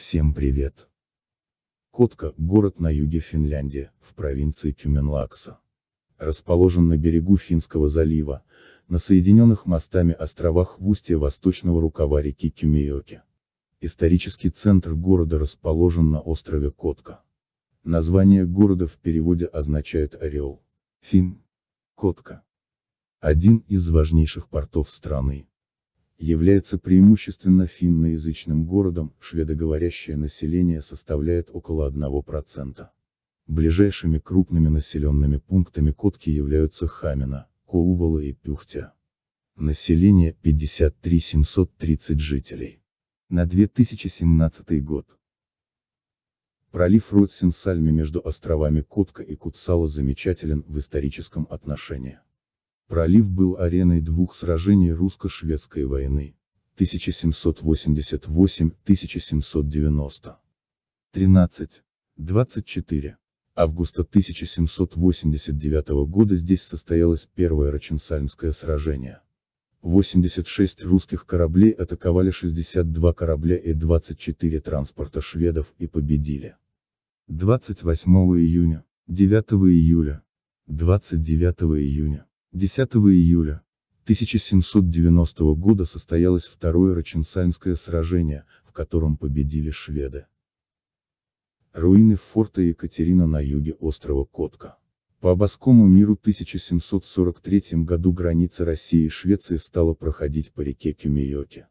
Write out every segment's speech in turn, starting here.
Всем привет! Котка – город на юге Финляндии, в провинции Кюменлакса. Расположен на берегу Финского залива, на соединенных мостами островах в устье восточного рукава реки Кюмиоки. Исторический центр города расположен на острове Котка. Название города в переводе означает «орел». Фин. Котка. Один из важнейших портов страны. Является преимущественно финноязычным городом, шведоговорящее население составляет около 1%. Ближайшими крупными населенными пунктами Котки являются Хамина, Коувала и Пюхтя. Население 53 730 жителей. На 2017 год. Пролив Ротсин-Сальми между островами Котка и Кутсала замечателен в историческом отношении. Пролив был ареной двух сражений русско-шведской войны. 1788-1790. 13. 24. Августа 1789 года здесь состоялось первое Раченсальмское сражение. 86 русских кораблей атаковали 62 корабля и 24 транспорта шведов и победили. 28 июня, 9 июля, 29 июня, 10 июля 1790 года состоялось второе Раченсальмское сражение, в котором победили шведы. Руины форта Екатерина на юге острова Котка. По Обоскому миру 1743 году граница России и Швеции стала проходить по реке Кюмиоке.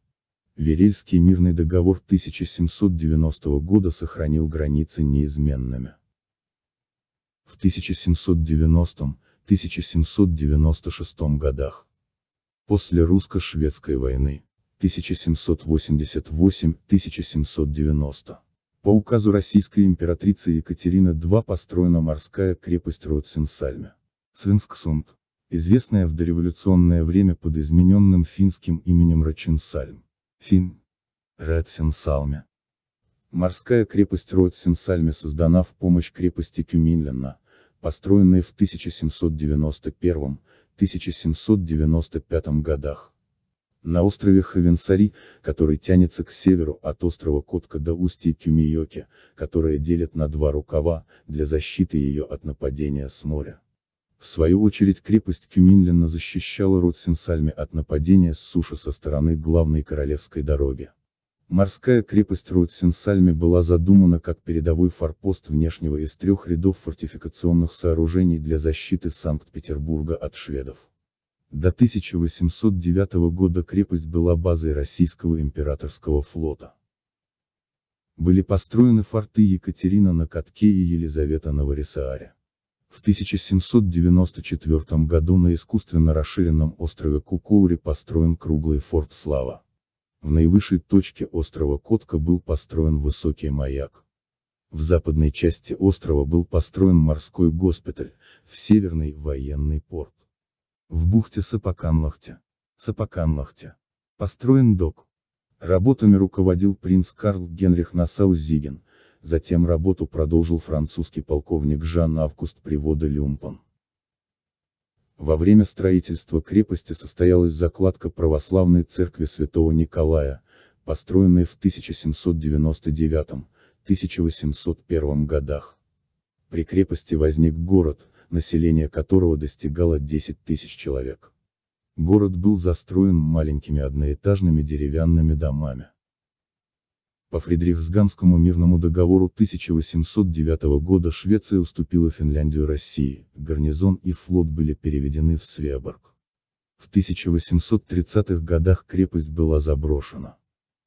Верельский мирный договор 1790 года сохранил границы неизменными. В 1790-1796 годах. После русско-шведской войны, 1788-1790. По указу российской императрицы Екатерины II построена морская крепость Ротсенсальме. Свинсксунд, известная в дореволюционное время под измененным финским именем Рачинсальм. Фин. Ротсенсалме. Морская крепость Ротсенсальме создана в помощь крепости Кюминленна, построенной в 1791-1795 годах на острове Хавенсари, который тянется к северу от острова Котка до устья Кюмиоки, которое делит на два рукава, для защиты ее от нападения с моря. В свою очередь крепость Кюминлина защищала Ротсенсальме от нападения с суши со стороны главной королевской дороги. Морская крепость Ротсенсальме была задумана как передовой форпост внешнего из трех рядов фортификационных сооружений для защиты Санкт-Петербурга от шведов. До 1809 года крепость была базой российского императорского флота. Были построены форты Екатерина на Катке и Елизавета на Варисааре. В 1794 году на искусственно расширенном острове Кукоури построен круглый форт Слава. В наивысшей точке острова Котка был построен высокий маяк. В западной части острова был построен морской госпиталь, в северный – военный порт. В бухте. Сапаканлахте. Построен док. Работами руководил принц Карл Генрих Нассау-Зиген, затем работу продолжил французский полковник Жан-Август Привода Люмпан. Во время строительства крепости состоялась закладка православной церкви святого Николая, построенной в 1799-1801 годах. При крепости возник город, население которого достигало 10 тысяч человек. Город был застроен маленькими одноэтажными деревянными домами. По Фридрихсгамскому мирному договору 1809 года Швеция уступила Финляндию России, гарнизон и флот были переведены в Свеборг. В 1830-х годах крепость была заброшена.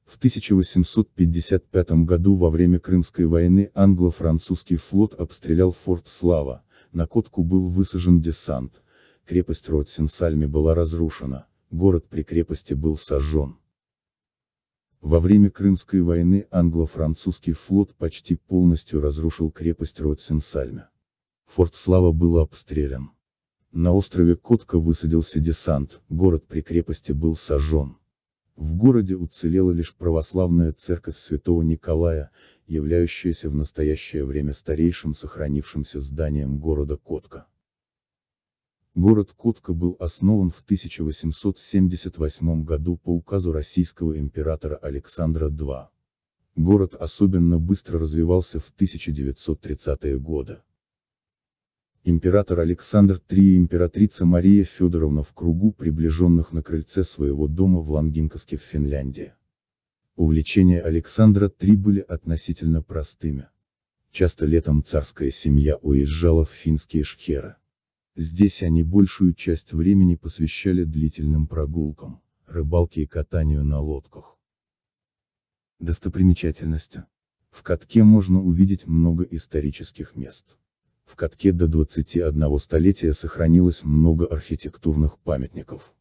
В 1855 году во время Крымской войны англо-французский флот обстрелял форт Слава, на Котку был высажен десант, крепость Ротсенсальми была разрушена, город при крепости был сожжен. Во время Крымской войны англо-французский флот почти полностью разрушил крепость Ротсенсальме. Форт Слава был обстрелян. На острове Котка высадился десант, город при крепости был сожжен. В городе уцелела лишь православная церковь святого Николая, являющаяся в настоящее время старейшим сохранившимся зданием города Котка. Город Котка был основан в 1878 году по указу российского императора Александра II. Город особенно быстро развивался в 1930-е годы. Император Александр III и императрица Мария Федоровна в кругу приближенных на крыльце своего дома в Лангинкаске в Финляндии. Увлечения Александра III были относительно простыми. Часто летом царская семья уезжала в финские шхеры. Здесь они большую часть времени посвящали длительным прогулкам, рыбалке и катанию на лодках. Достопримечательности. В катке можно увидеть много исторических мест. В катке до 21 столетия сохранилось много архитектурных памятников.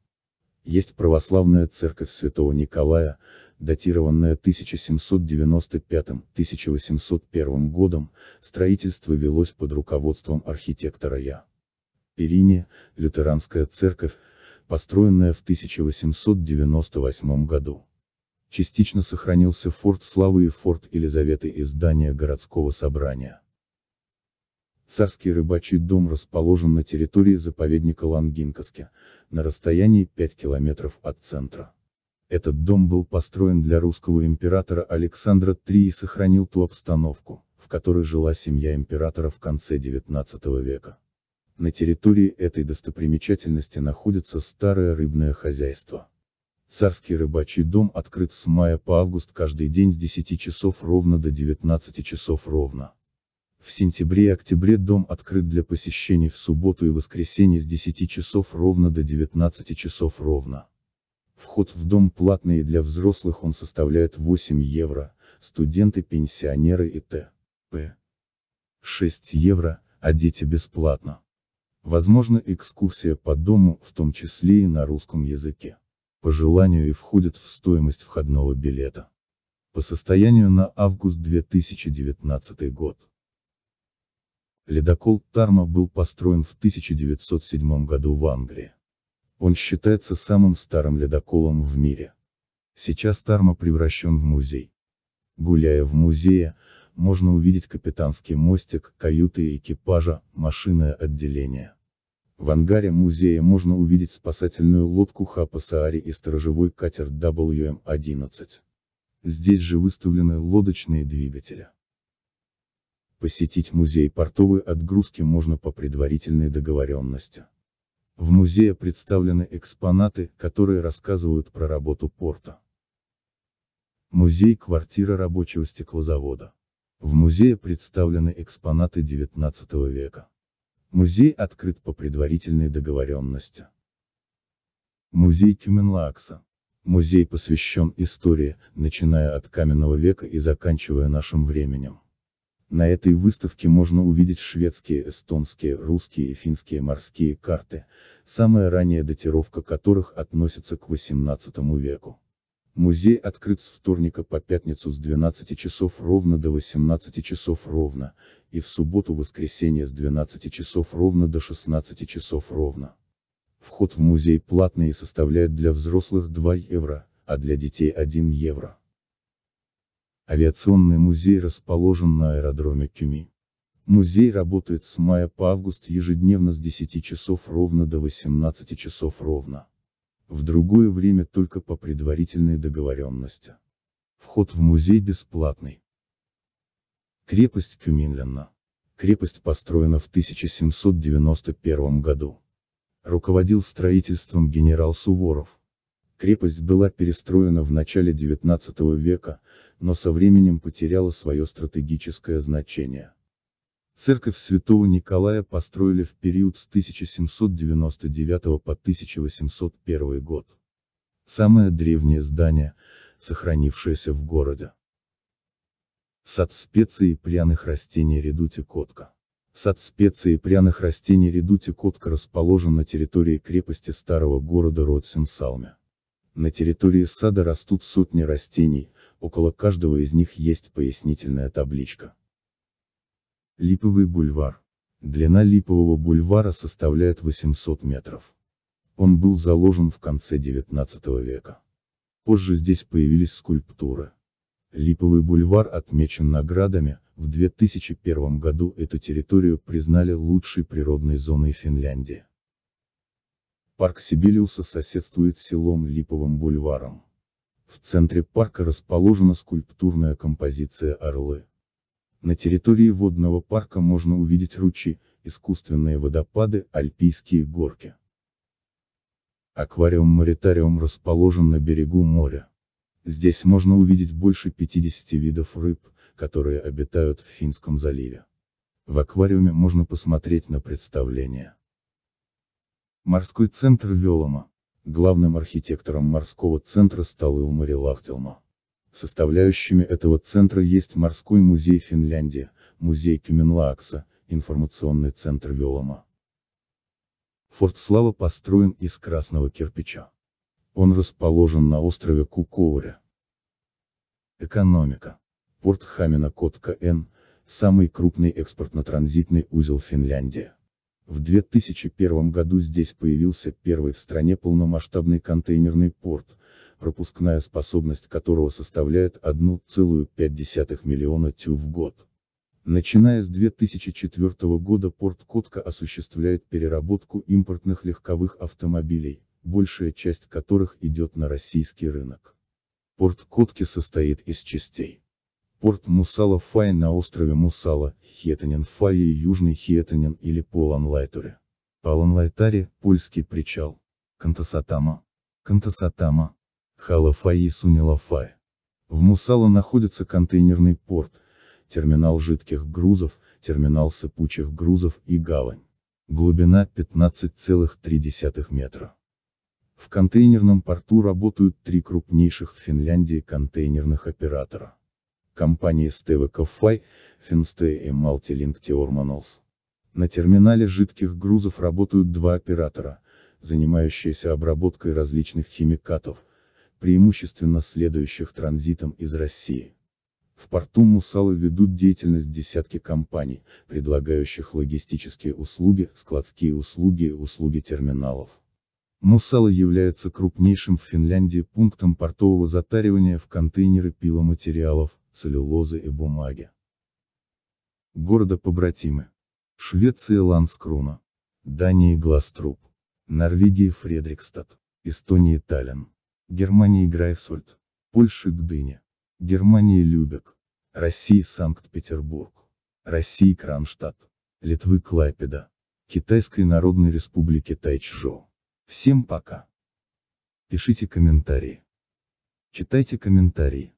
Есть православная церковь святого Николая, датированная 1795-1801 годом, строительство велось под руководством архитектора Я. Перине, лютеранская церковь, построенная в 1898 году. Частично сохранился форт Славы и форт Елизаветы из здания городского собрания. Царский рыбачий дом расположен на территории заповедника Лангинкаске, на расстоянии 5 километров от центра. Этот дом был построен для русского императора Александра III и сохранил ту обстановку, в которой жила семья императора в конце XIX века. На территории этой достопримечательности находится старое рыбное хозяйство. Царский рыбачий дом открыт с мая по август каждый день с 10 часов ровно до 19 часов ровно. В сентябре и октябре дом открыт для посещений в субботу и воскресенье с 10 часов ровно до 19 часов ровно. Вход в дом платный и для взрослых он составляет 8 евро, студенты, пенсионеры и т.п. 6 евро, а дети бесплатно. Возможно экскурсия по дому, в том числе и на русском языке. По желанию и входит в стоимость входного билета. По состоянию на август 2019 год. Ледокол Тарма был построен в 1907 году в Англии. Он считается самым старым ледоколом в мире. Сейчас Тарма превращен в музей. Гуляя в музее, можно увидеть капитанский мостик, каюты экипажа, машинное отделение. В ангаре музея можно увидеть спасательную лодку Хапасаари и сторожевой катер WM-11. Здесь же выставлены лодочные двигатели. Посетить музей портовой отгрузки можно по предварительной договоренности. В музее представлены экспонаты, которые рассказывают про работу порта. Музей квартира рабочего стеклозавода. В музее представлены экспонаты XIX века. Музей открыт по предварительной договоренности. Музей Кюменлаакса. Музей посвящен истории, начиная от каменного века и заканчивая нашим временем. На этой выставке можно увидеть шведские, эстонские, русские и финские морские карты, самая ранняя датировка которых относится к XVIII веку. Музей открыт с вторника по пятницу с 12 часов ровно до 18 часов ровно, и в субботу-воскресенье с 12 часов ровно до 16 часов ровно. Вход в музей платный и составляет для взрослых 2 евро, а для детей 1 евро. Авиационный музей расположен на аэродроме Кюми. Музей работает с мая по август ежедневно с 10 часов ровно до 18 часов ровно. В другое время только по предварительной договоренности. Вход в музей бесплатный. Крепость Кюминленна. Крепость построена в 1791 году. Руководил строительством генерал Суворов. Крепость была перестроена в начале XIX века, но со временем потеряла свое стратегическое значение. Церковь святого Николая построили в период с 1799 по 1801 год. Самое древнее здание, сохранившееся в городе. Сад специй и пряных растений Редути Котка. Сад специй и пряных растений Редути Котка расположен на территории крепости старого города Ротсенсалме. На территории сада растут сотни растений, около каждого из них есть пояснительная табличка. Липовый бульвар. Длина Липового бульвара составляет 800 метров. Он был заложен в конце 19 века. Позже здесь появились скульптуры. Липовый бульвар отмечен наградами, в 2001 году эту территорию признали лучшей природной зоной Финляндии. Парк Сибелиуса соседствует с селом Липовым бульваром. В центре парка расположена скульптурная композиция «Орлы». На территории водного парка можно увидеть ручьи, искусственные водопады, альпийские горки. Аквариум-моритариум расположен на берегу моря. Здесь можно увидеть больше 50 видов рыб, которые обитают в Финском заливе. В аквариуме можно посмотреть на представление. Морской центр Велома. Главным архитектором морского центра стал Илмари Лахтелма. Составляющими этого центра есть Морской музей Финляндии, музей Кюменлаакса, информационный центр Велома. Форт Слава построен из красного кирпича. Он расположен на острове Кукоуре. Экономика. Порт Хамина Котка Н – самый крупный экспортно-транзитный узел Финляндии. В 2001 году здесь появился первый в стране полномасштабный контейнерный порт, пропускная способность которого составляет 1,5 миллиона тю в год. Начиная с 2004 года порт Котка осуществляет переработку импортных легковых автомобилей, большая часть которых идет на российский рынок. Порт Котки состоит из частей. Порт Мусала-Фай на острове Мусала, Хетанин-Фай и Южный Хетанин или Поланлайторе. Поланлайтаре – польский причал. Кантасатама. Кантасатама. Халафай и Сунилафай. В Мусала находится контейнерный порт, терминал жидких грузов, терминал сыпучих грузов и гавань. Глубина 15,3 метра. В контейнерном порту работают три крупнейших в Финляндии контейнерных оператора. Компании Steveko Fi, Finstay и Multilink Teormanals. На терминале жидких грузов работают два оператора, занимающиеся обработкой различных химикатов, преимущественно следующих транзитом из России. В порту Мусалы ведут деятельность десятки компаний, предлагающих логистические услуги, складские услуги и услуги терминалов. Мусала является крупнейшим в Финляндии пунктом портового затаривания в контейнеры пиломатериалов, целлюлозы и бумаги. Города побратимы. Швеция Ланскруна. Дания Гластруб. Норвегия Фредрикстад. Эстония Таллин. Германия Грайфсвальд. Польша Гдыня. Германия Любек. Россия Санкт-Петербург. Россия Кронштадт. Литвы Клайпеда. Китайской Народной Республики Тайчжоу. Всем пока. Пишите комментарии. Читайте комментарии.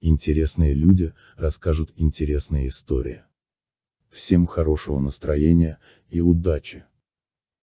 Интересные люди расскажут интересные истории. Всем хорошего настроения и удачи!